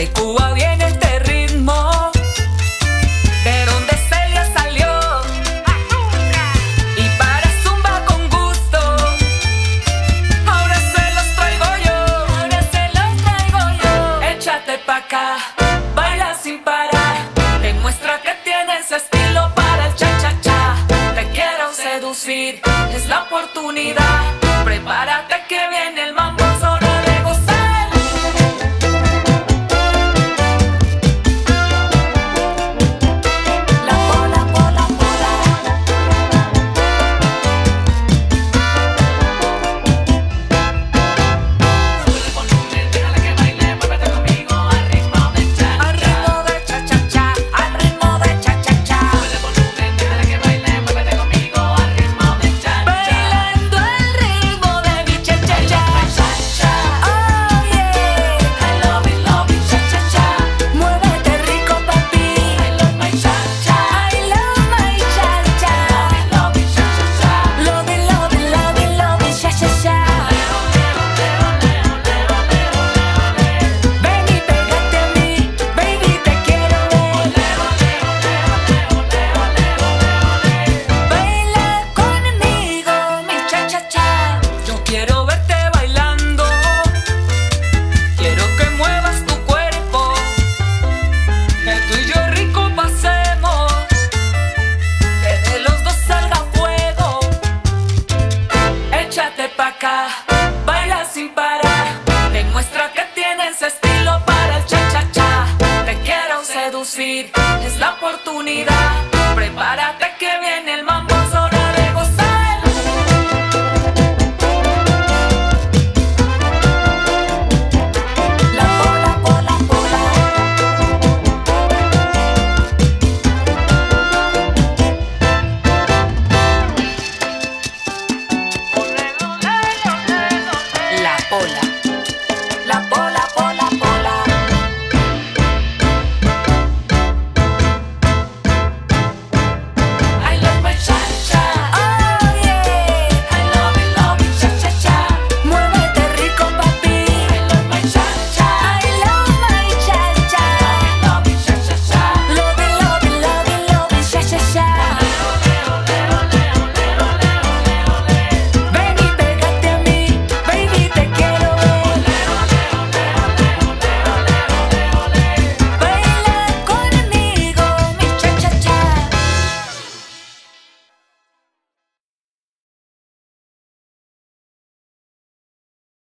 De Cuba viene este ritmo. De donde Celia salió. Y para zumba con gusto. Ahora se los traigo yo. Ahora se los traigo yo. Échate pa' acá. Baila sin parar. Demuestra que tienes estilo para el cha-cha-cha. Te quiero seducir. Es la oportunidad. Prepárate que viene el mambo. Es la oportunidad. Prepárate que viene el mambo.